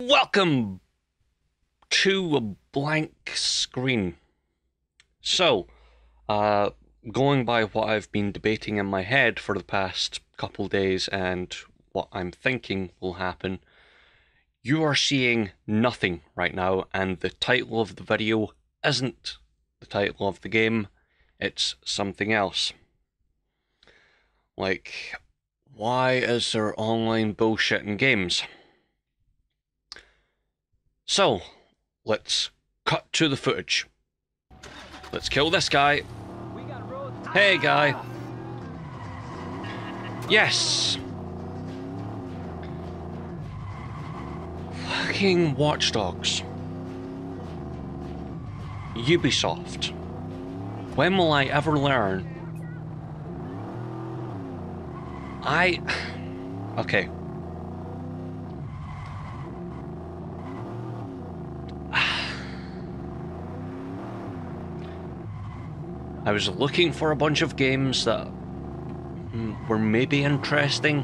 Welcome to a blank screen. So, uh, going by what I've been debating in my head for the past couple days and what I'm thinking will happen, you are seeing nothing right now, and the title of the video isn't the title of the game, it's something else. Like, why is there online bullshit in games? So, let's cut to the footage. Let's kill this guy. Hey, guy. Yes. Fucking Watch Dogs. Ubisoft. When will I ever learn? I. Okay. I was looking for a bunch of games that mm, were maybe interesting.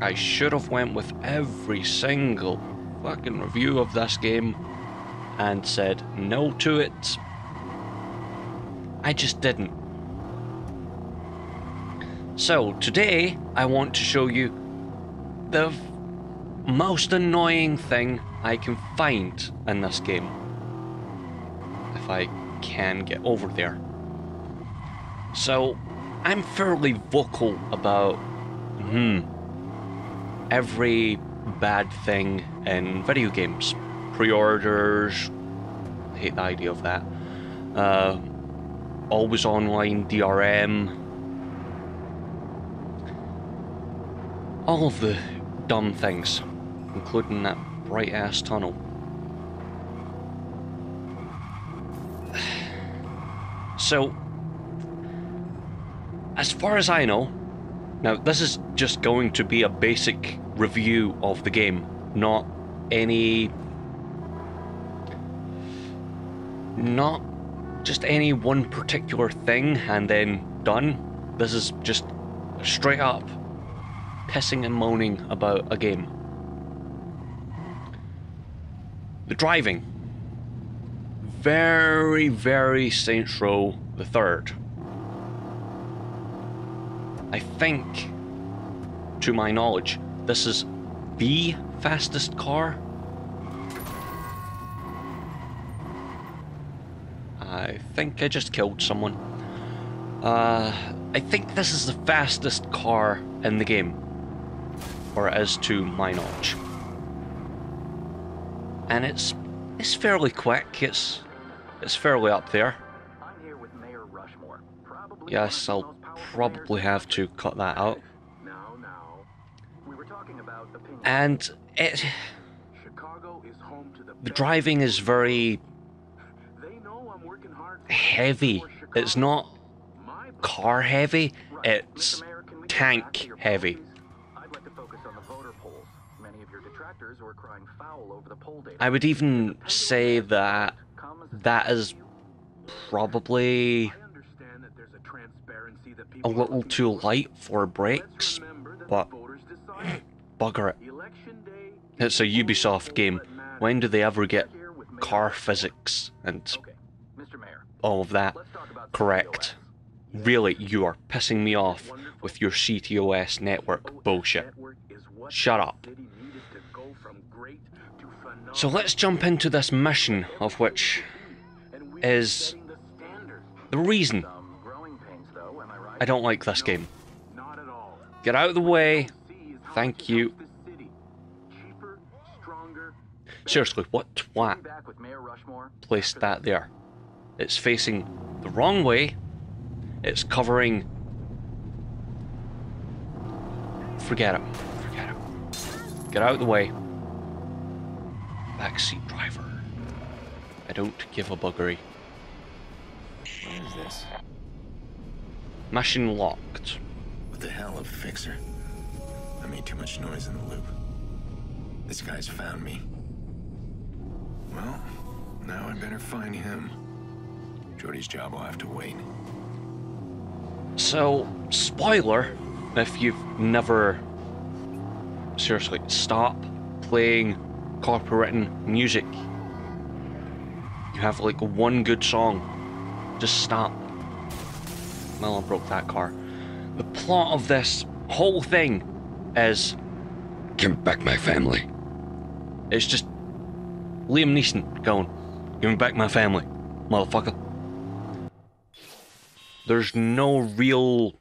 I should have went with every single fucking review of this game and said no to it. I just didn't. So today I want to show you the most annoying thing I can find in this game. If I can get over there. So, I'm fairly vocal about, hmm, every bad thing in video games. Pre-orders, hate the idea of that. Uh, always online DRM. All of the dumb things, including that bright ass tunnel. So, as far as I know, now this is just going to be a basic review of the game, not any. Not just any one particular thing and then done. This is just straight up pissing and moaning about a game. The driving very, very Saints Row the Third. I think, to my knowledge, this is the fastest car. I think I just killed someone. Uh, I think this is the fastest car in the game, or as to my knowledge. And it's it's fairly quick. It's it's fairly up there. Yes, I'll probably have to cut that out. And it... The driving is very... heavy. It's not car heavy, it's tank heavy. I would even say that that is probably a little too light for brakes, but bugger it. It's a Ubisoft game. When do they ever get car physics and all of that correct? Really, you are pissing me off with your CTOS network bullshit. Shut up. So let's jump into this mission, of which is the reason I don't like this game. Get out of the way. Thank you. Seriously, what twat placed that there? It's facing the wrong way. It's covering... Forget it. Forget it. Get out of the way. Backseat driver. I don't give a buggery. What is this? Machine locked. What the hell, of a fixer? I made too much noise in the loop. This guy's found me. Well, now I better find him. Jordi's job will have to wait. So, spoiler, if you've never... Seriously, stop playing copywritten music. You have like one good song. Just stop. Well, I broke that car. The plot of this whole thing is Give back my family. It's just Liam Neeson going, Give me back my family, motherfucker. There's no real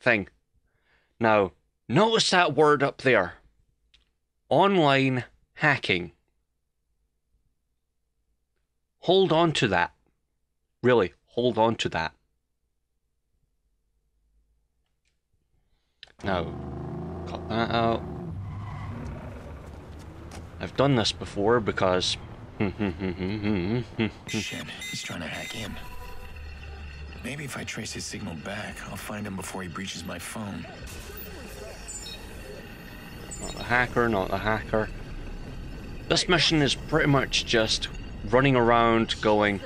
thing. Now, notice that word up there online hacking. Hold on to that. Really, hold on to that. Now, cut that out. I've done this before because. Shit, he's trying to hack in. Maybe if I trace his signal back, I'll find him before he breaches my phone. Not the hacker, not the hacker. This mission is pretty much just running around going,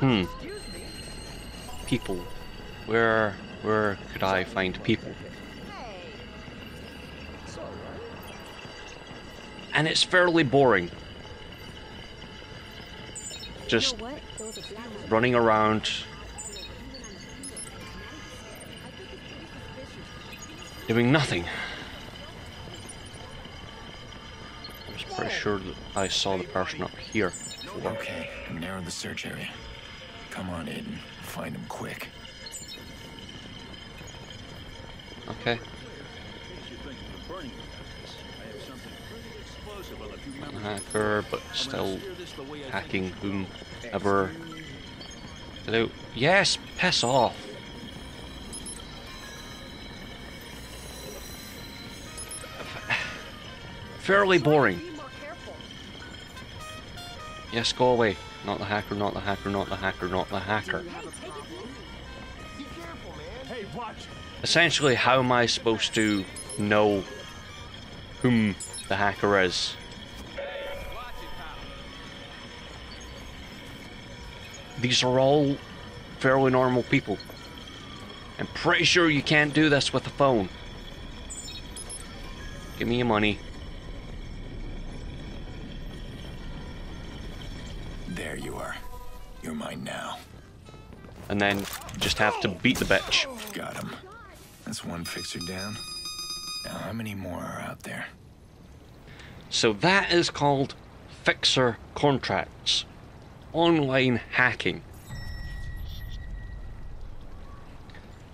hmm, people. Where, where could I find people? And it's fairly boring. Just running around, doing nothing. I was pretty sure that I saw the person up here before. Okay, narrow the search area. Come on, Aiden. Find him quick. Okay. Not a hacker, but still hacking whomever. Hello? Yes, piss off. Fairly boring. Yes, go away. Not the hacker, not the hacker, not the hacker, not the hacker. Essentially, how am I supposed to know whom the hacker is? These are all fairly normal people. I'm pretty sure you can't do this with a phone. Give me your money. There you are. You're mine now. And then just have to beat the bitch. Got him. That's one fixer down. Now, how many more are out there? So that is called fixer contracts. Online hacking.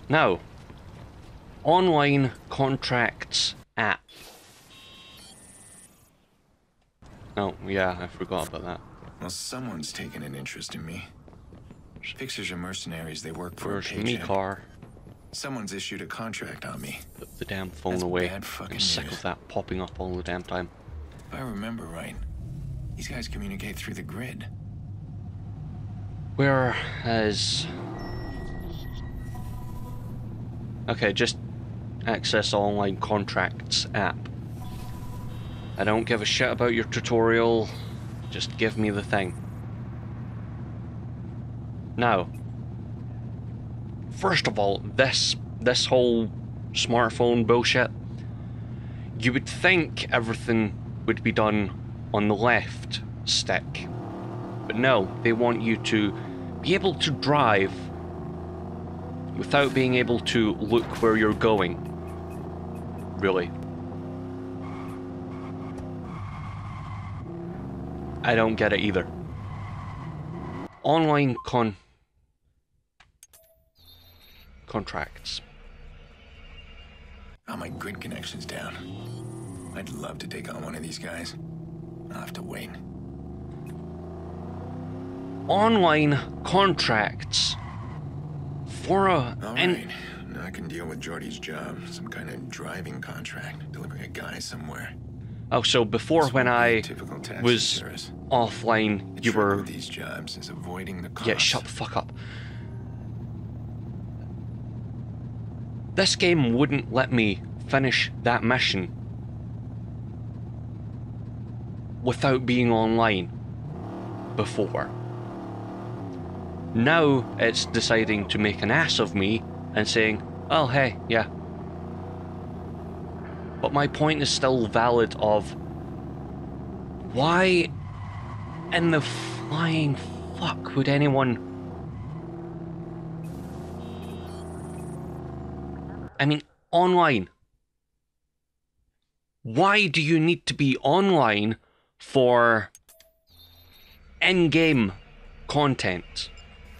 Now, online contracts app. Oh, yeah, I forgot about that. Well, someone's taken an interest in me. Fixers are mercenaries. They work for a Where's me paycheck. car? Someone's issued a contract on me. Put the damn phone That's away. bad fucking I'm sick news. of that popping up all the damn time. If I remember right, these guys communicate through the grid. Where Where is... Okay, just access online contracts app. I don't give a shit about your tutorial. Just give me the thing. Now, first of all, this this whole smartphone bullshit. You would think everything would be done on the left stick. But no, they want you to be able to drive without being able to look where you're going. Really. I don't get it either. Online con contracts. Oh, my grid connection's down. I'd love to take on one of these guys. I'll have to wait. Online contracts for a All and right. Now I can deal with Jordi's job. Some kind of driving contract. Delivering a guy somewhere. Oh so before when won't be a I was offline The you were these jobs is avoiding the cops. Yeah, shut the fuck up. This game wouldn't let me finish that mission without being online before. Now it's deciding to make an ass of me and saying, oh hey, yeah. But my point is still valid of Why in the flying fuck would anyone. I mean, online. Why do you need to be online for in game content?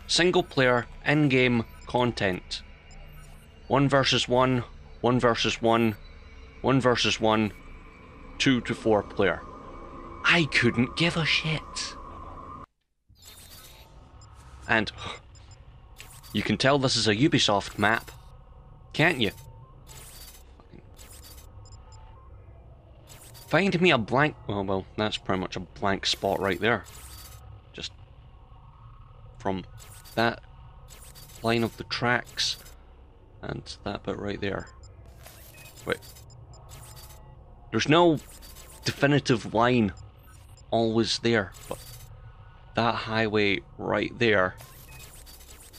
Single player in game content. One versus one, one versus one, one versus one, two to four player. I couldn't give a shit. And you can tell this is a Ubisoft map, can't you? Find me a blank. Well, well, that's pretty much a blank spot right there. Just from that line of the tracks and that bit right there. Wait. There's no definitive line always there, but that highway right there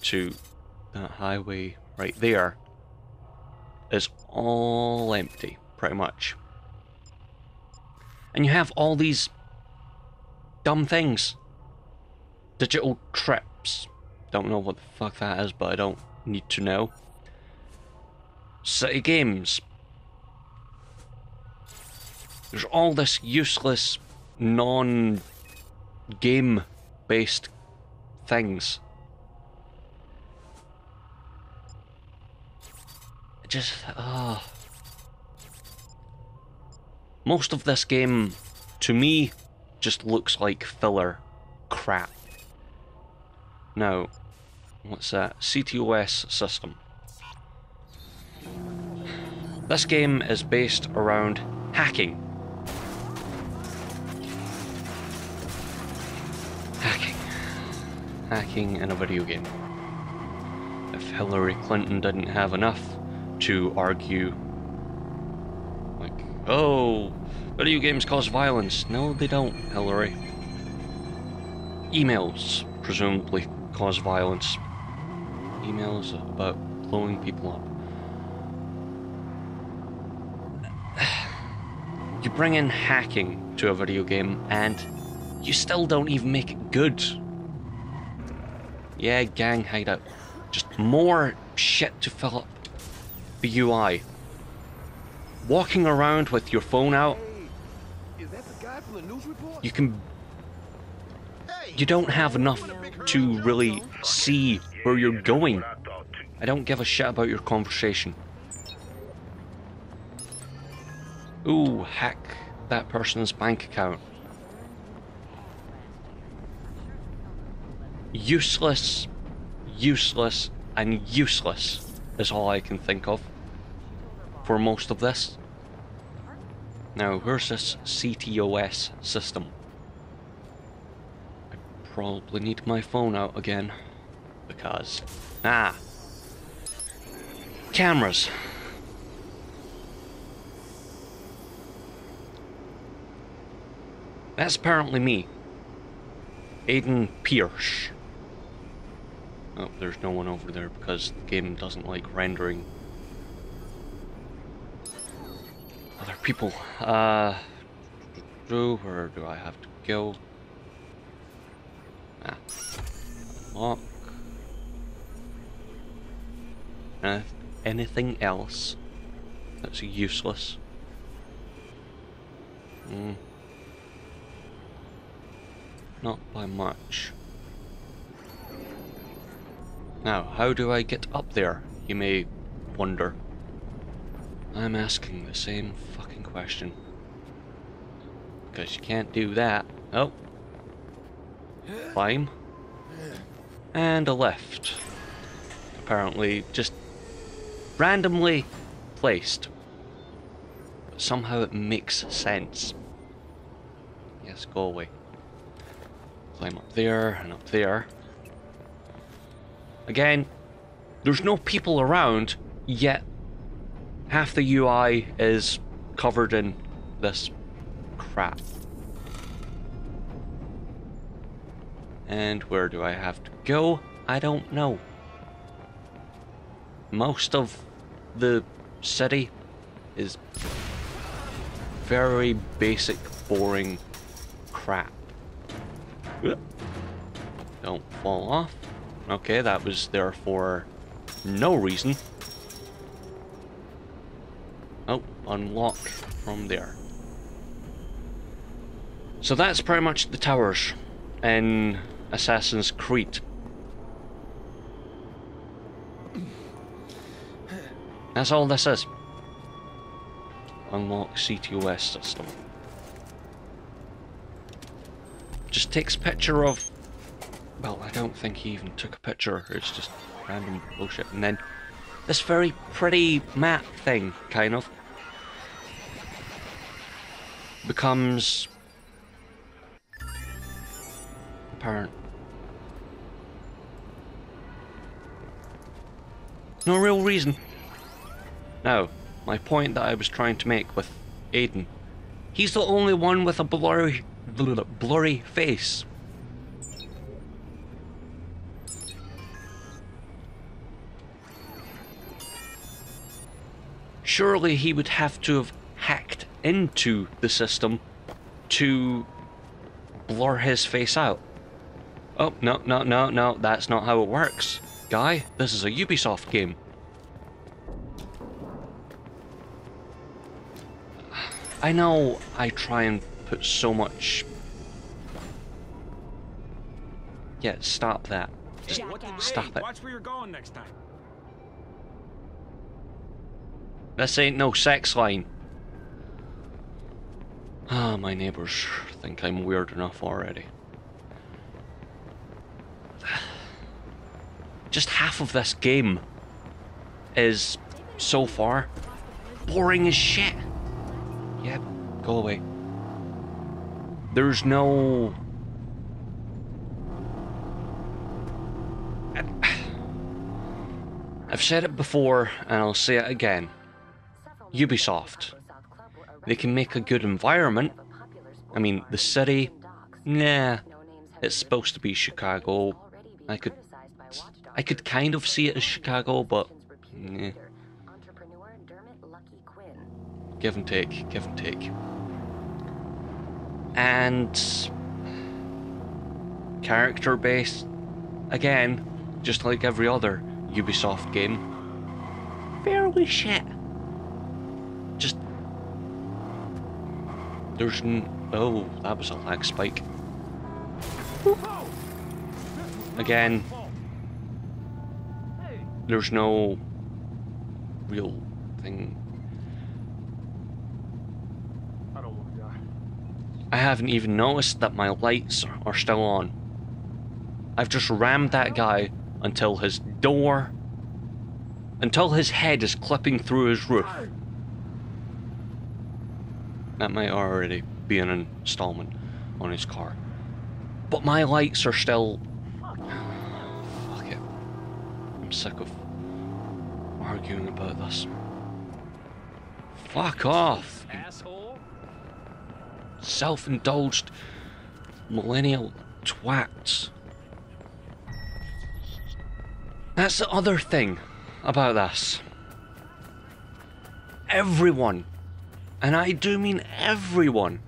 to that highway right there is all empty, pretty much. And you have all these dumb things. Digital trips. Don't know what the fuck that is, but I don't need to know. City games. There's all this useless, non game based things. Just, ah. Uh, most of this game, to me, just looks like filler crap. Now, what's that? CTOS system. This game is based around. Hacking. Hacking in a video game. If Hillary Clinton didn't have enough to argue like, Oh, video games cause violence. No, they don't, Hillary. Emails presumably cause violence. Emails about blowing people up. You bring in hacking to a video game and you still don't even make it good. Yeah, gang hideout. Just more shit to fill up the UI walking around with your phone out, you can. You don't have enough to really see where you're going. I don't give a shit about your conversation. Ooh, hack that person's bank account. Useless, useless, and useless is all I can think of for most of this. Now, where's this CTOS system? I probably need my phone out again. Because... Ah! Cameras! That's apparently me. Aiden Pearce. Oh, there's no one over there because the game doesn't like rendering other people. Uh, where do I have to go? Ah, lock. Uh, anything else that's useless? Hmm. Not by much. Now, how do I get up there, you may wonder. I'm asking the same fucking question. Because you can't do that. Oh. Climb. And a left. Apparently just randomly placed. But somehow it makes sense. Yes, go away. Climb up there and up there. Again, there's no people around, yet half the UI is covered in this crap. And where do I have to go? I don't know. Most of the city is very basic, boring crap. Don't fall off. Okay, that was there for no reason. Oh, unlock from there. So that's pretty much the towers in Assassin's Creed. That's all this is. Unlock CTOS system. Just takes picture of... Well, I don't think he even took a picture. It's just random bullshit. And then this very pretty map thing, kind of, becomes apparent. No real reason. Now, my point that I was trying to make with Aiden. He's the only one with a blurry, blurry face. Surely he would have to have hacked into the system to blur his face out. Oh, no, no, no, no, that's not how it works. Guy, this is a Ubisoft game. I know I try and put so much... Yeah, stop that. Just stop it. Watch where you're going next time. This ain't no sex line. Ah, my neighbors think I'm weird enough already. Just half of this game is, so far, boring as shit. Yep, go away. There's no... I've said it before, and I'll say it again. Ubisoft. They can make a good environment. I mean, the city, nah, it's supposed to be Chicago. I could, I could kind of see it as Chicago, but, nah. Give and take, give and take. And character based, again, just like every other Ubisoft game, fairly shit. Just there's oh, that was a lag spike. Again, there's no real thing. I haven't even noticed that my lights are still on. I've just rammed that guy until his door, until his head is clipping through his roof. That might already be an installment on his car. But my lights are still... Fuck it. I'm sick of arguing about this. Fuck off, Asshole. self-indulged millennial twats. That's the other thing about this. Everyone, and I do mean everyone.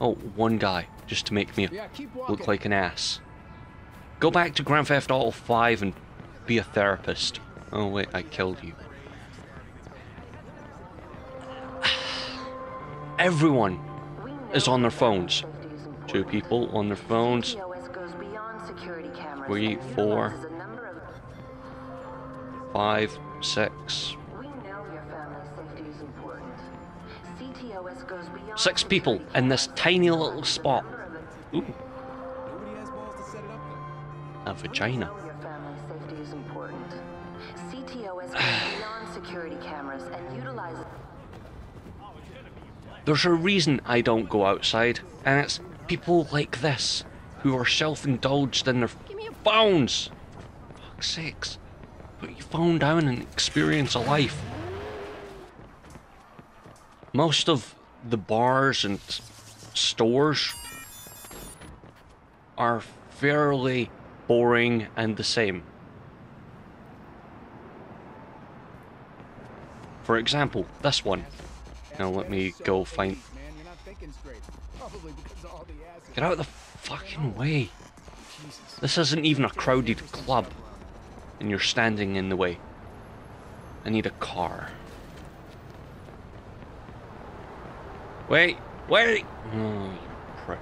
Oh, one guy, just to make me Yeah, look like an ass. Go back to Grand Theft Auto 5 and be a therapist. Oh wait, I killed you. Everyone is on their phones. Two people on their phones. Three, four, five, six. Six people in this tiny little spot. Ooh, Nobody has balls to set it up though. a vagina. Your family safety is important. CTOS goes beyond security cameras and utilizes There's a reason I don't go outside, and it's people like this who are self-indulged in their phones. For fuck's sakes. Put your phone down and experience a life. Most of the bars and stores are fairly boring and the same. For example, this one. Now let me go find. Get out of the fucking way. This isn't even a crowded club. And you're standing in the way. I need a car. Wait, wait! Oh, you prick.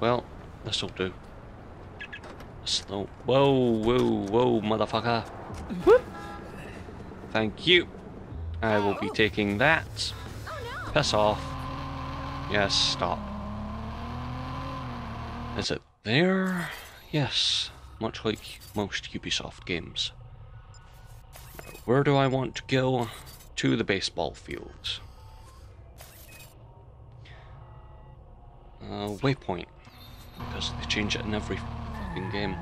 Well, this'll do. Slow. Whoa, whoa, whoa, motherfucker. Whoop. Thank you. I will be oh. taking that. Piss off. Yes, stop. Is it there? Yes, much like most Ubisoft games. Where do I want to go? To the baseball field. Uh, waypoint. Because they change it in every fucking game.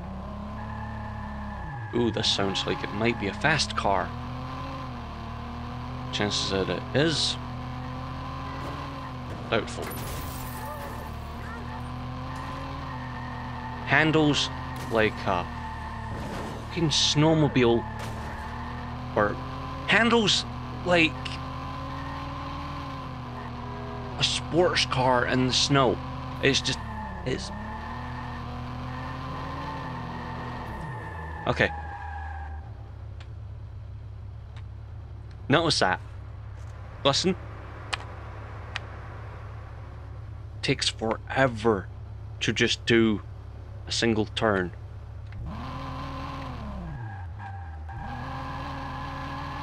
Ooh, this sounds like it might be a fast car. Chances that it is. Doubtful. Handles like a fucking snowmobile. Or handles like a sports car in the snow. It's just. It's. Okay. Notice that. Listen. Takes forever to just do a single turn.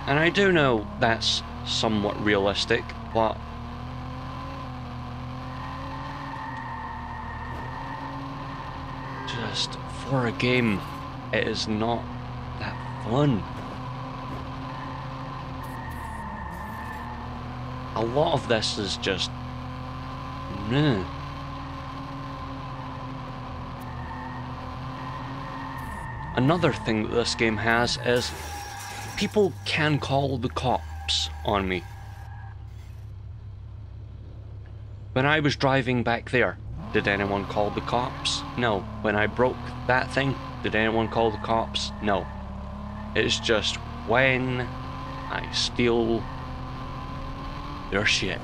And I do know that's somewhat realistic, but just for a game, it is not that fun. A lot of this is just. Meh. Another thing that this game has is people can call the cops on me. When I was driving back there, did anyone call the cops? No. When I broke that thing, did anyone call the cops? No. It's just when I steal their shit.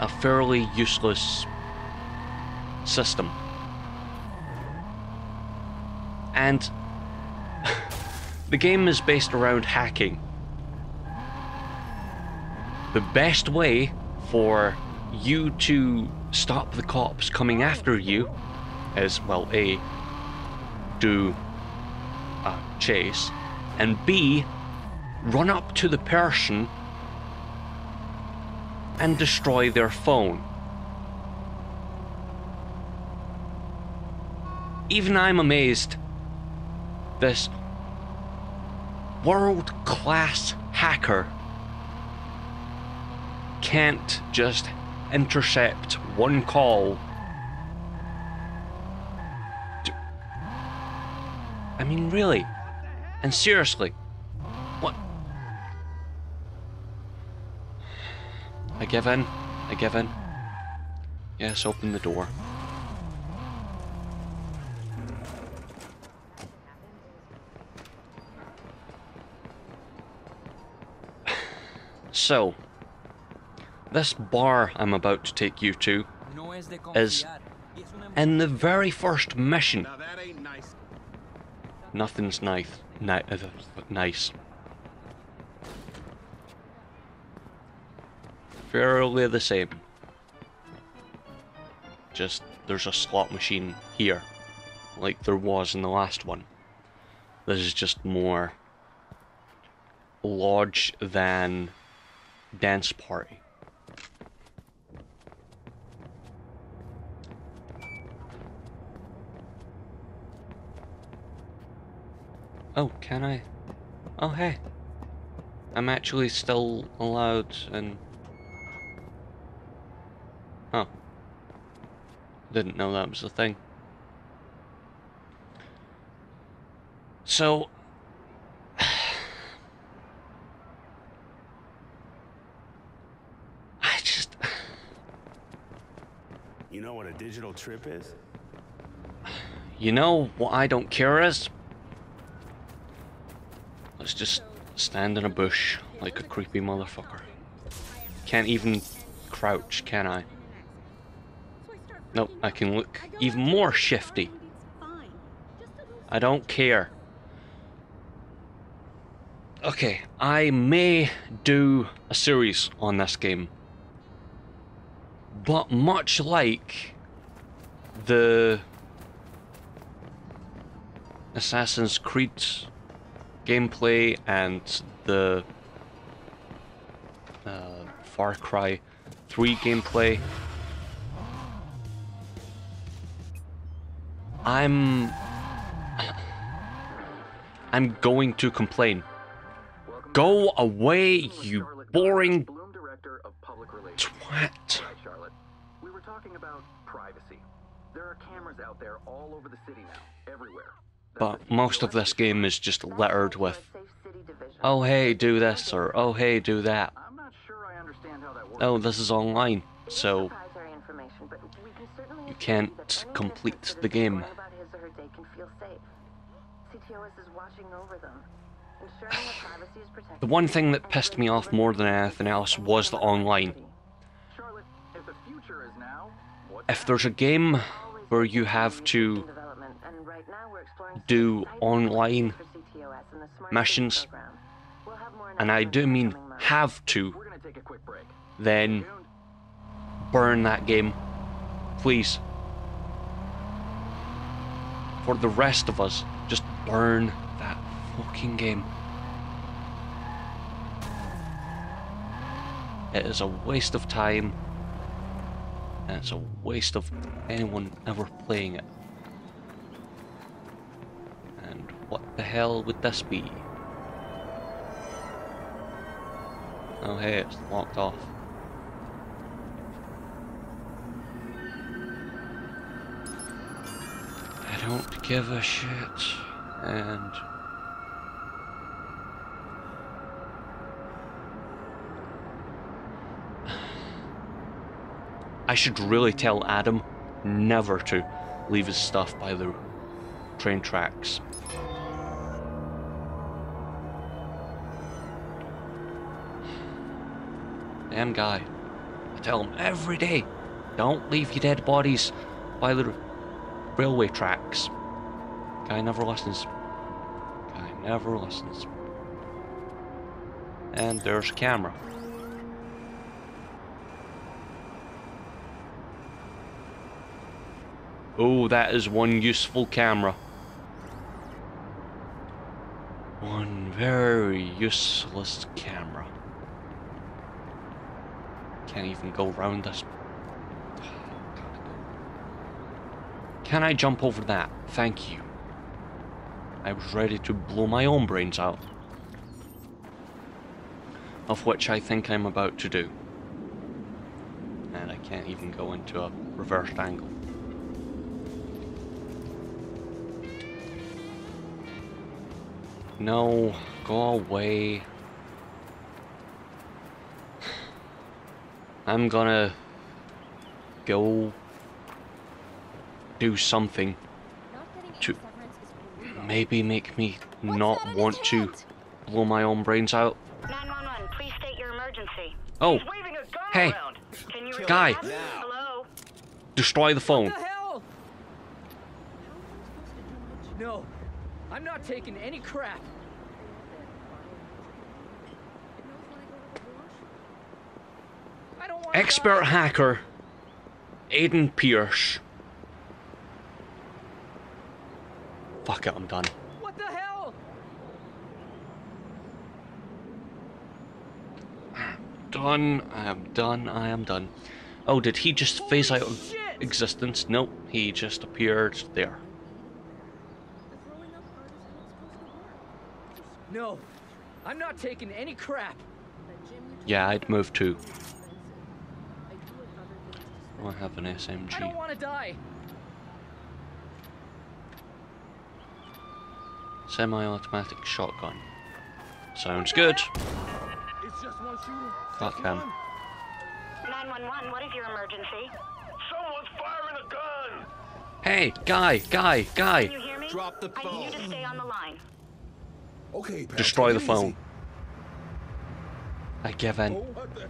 A fairly useless system. And the game is based around hacking. The best way for you to stop the cops coming after you is, well, A, do a chase, and B, run up to the person and destroy their phone. Even I'm amazed this world class hacker can't just intercept one call. I mean, really? And seriously, what? I give in. I give in. Yes, open the door. So, this bar I'm about to take you to is in the very first mission. Nice. Nothing's nice. Ni- uh, nice. Fairly the same. Just there's a slot machine here, like there was in the last one. This is just more lodge than dance party. Oh, can I? Oh, hey. I'm actually still allowed and. Oh. Didn't know that was a thing. So. I just. You know what a digital trip is? You know what I don't care is? Let's just stand in a bush like a creepy motherfucker. Can't even crouch, can I? Nope, I can look even more shifty. I don't care. Okay, I may do a series on this game. But much like the Assassin's Creed gameplay and the uh, Far Cry 3 gameplay, I'm I'm going to complain. Go away, you boring twat. Charlotte. We were talking about privacy. There are cameras out there all over the city now, everywhere. But most of this game is just littered with, oh hey, do this, or oh hey, do that. Oh, this is online, so you can't complete the game. the one thing that pissed me off more than anything else was the online. If there's a game where you have to do exciting online opportunities for CTOS and missions, We'll and I do mean have to, We're gonna take a quick break. then burn that game. Please. For the rest of us, just burn that fucking game. It is a waste of time, and it's a waste of anyone ever playing it. And what the hell would this be? Oh hey, it's locked off. I don't give a shit. And I should really tell Adam never to leave his stuff by the train tracks. Damn guy. I tell him every day, don't leave your dead bodies by the railway tracks. Guy never listens. Guy never listens. And there's a camera. Oh, that is one useful camera. One very useless camera. Can't even go round this. Can I jump over that? Thank you. I was ready to blow my own brains out. Of which I think I'm about to do. And I can't even go into a reversed angle. No, go away. I'm gonna go do something to maybe make me not want to blow my own brains out. 911, please state your emergency. Oh, Waving a gun Hey. Can you Guy. Hello? destroy the phone. the hell? No, I'm not taking any crap. I don't want Expert hacker Aiden Pearce. Fuck it, I'm done. What the hell? Done. I am done. I am done. Oh, did he just phase out of shit! existence? Nope, he just appeared there. No, I'm not taking any crap. Yeah, I'd move too. I have an SMG. I don't want to die. Semi-automatic shotgun. Sounds good. It's just one shooter. Fuck him. 911, what is your emergency? Someone's firing a gun! Hey, guy, guy, guy. Can you hear me? Drop the I need you to stay on the line. Okay, pal, Destroy the it phone. easy. I give in. Oh, what the